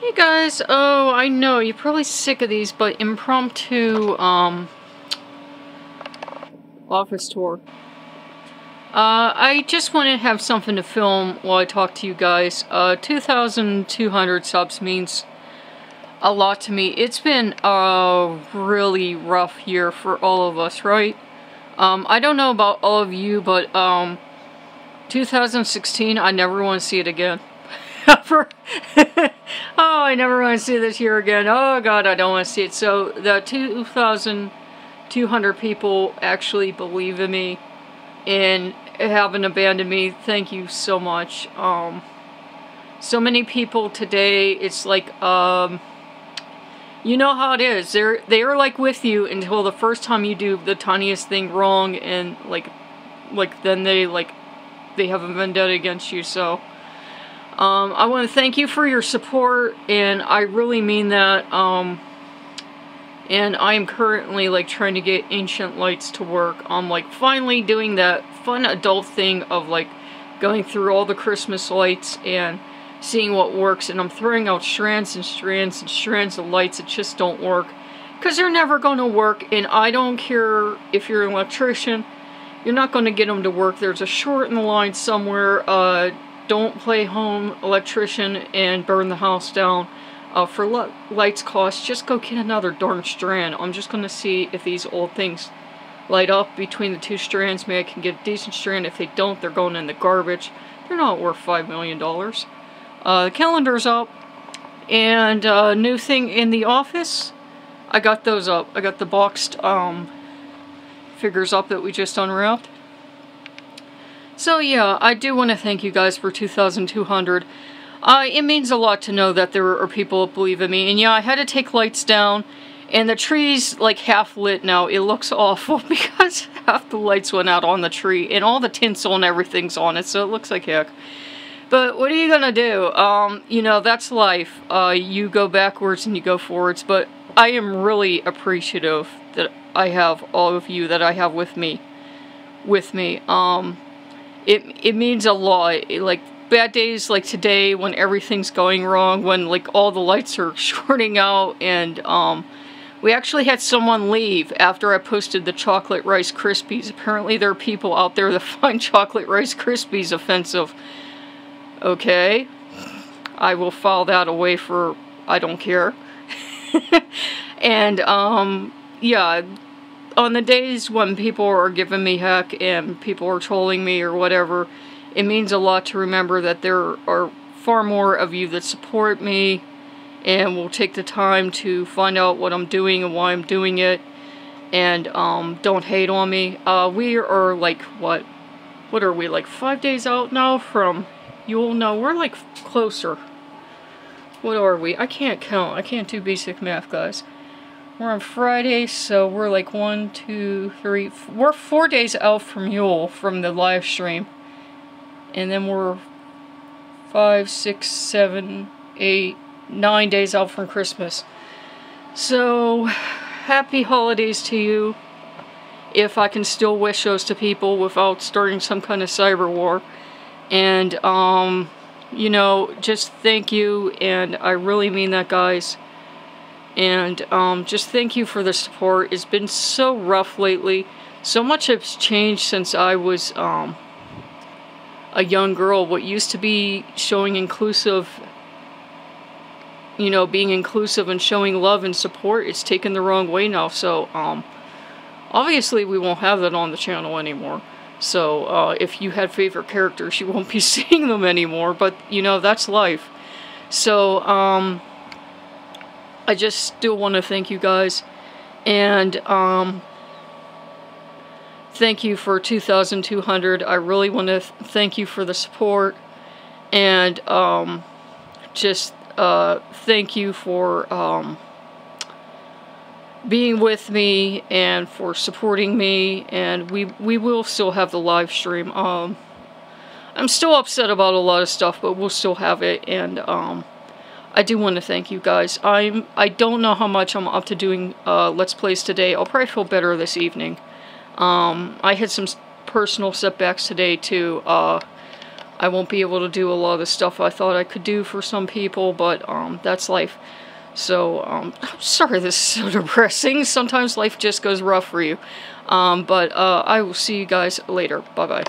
Hey guys, oh I know you're probably sick of these, but impromptu um office tour. Uh, I just want to have something to film while I talk to you guys. Uh, 2,200 subs means a lot to me. It's been a really rough year for all of us, right? Um, I don't know about all of you, but um, 2016, I never want to see it again. oh, I never want to see this year again. Oh god, I don't want to see it. So the 2,200 people actually believe in me and haven't abandoned me. Thank you so much. Um, so many people today, it's like, um, you know how it is. They're they're like with you until the first time you do the tiniest thing wrong, and like, like then they like, they have a vendetta against you. So, um, I want to thank you for your support, and I really mean that. Um, and I am currently like trying to get Ancient Lights to work. I'm like finally doing that fun adult thing of like going through all the Christmas lights and seeing what works and I'm throwing out strands and strands and strands of lights that just don't work because they're never going to work and I don't care if you're an electrician you're not going to get them to work there's a short in the line somewhere uh, don't play home electrician and burn the house down. Uh, for lights cost, just go get another darn strand. I'm just going to see if these old things light up between the two strands. Maybe I can get a decent strand. If they don't, they're going in the garbage. They're not worth $5 million. Uh, the calendar's up. And uh, new thing in the office, I got those up. I got the boxed um, figures up that we just unwrapped. So yeah, I do want to thank you guys for 2,200. Uh, it means a lot to know that there are people that believe in me. And yeah, I had to take lights down. And the tree's like half lit now. It looks awful because half the lights went out on the tree. And all the tinsel and everything's on it. So it looks like heck. But what are you gonna do? Um, you know, that's life. Uh, you go backwards and you go forwards. But I am really appreciative that I have all of you that I have with me. With me. Um, it it means a lot. like bad days like today when everything's going wrong, when like all the lights are shorting out, and um, we actually had someone leave after I posted the chocolate rice krispies. Apparently, there are people out there that find chocolate rice krispies offensive. Okay, I will file that away for I don't care. and um, yeah on the days when people are giving me heck and people are trolling me or whatever, it means a lot to remember that there are far more of you that support me and will take the time to find out what I'm doing and why I'm doing it and um, don't hate on me. Uh, we are like, what? What are we, like five days out now from Yule? No, we're like closer. What are we? I can't count. I can't do basic math, guys. We're on Friday, so we're like one, two, three, we're four days out from Yule from the live stream. And then we're five, six, seven, eight, nine days out from Christmas. So, happy holidays to you. If I can still wish those to people without starting some kind of cyber war. And, um, you know, just thank you, and I really mean that, guys. And um, just thank you for the support. It's been so rough lately. So much has changed since I was um, a young girl. What used to be showing inclusive, you know, being inclusive and showing love and support, it's taken the wrong way now. So, um, obviously, we won't have that on the channel anymore. So, uh, if you had favorite characters, you won't be seeing them anymore. But, you know, that's life. So, um, I just still want to thank you guys. And um, thank you for 2,200. I really want to th thank you for the support. And um, just uh, thank you for um, being with me and for supporting me. And we, we will still have the live stream. Um, I'm still upset about a lot of stuff, but we'll still have it. And um, I do want to thank you guys. I'm I don't know how much I'm up to doing uh, Let's Plays today. I'll probably feel better this evening. Um, I had some personal setbacks today too. Uh, I won't be able to do a lot of the stuff I thought I could do for some people, but um, that's life. So, um, I'm sorry this is so depressing. Sometimes life just goes rough for you. Um, but uh, I will see you guys later. Bye bye.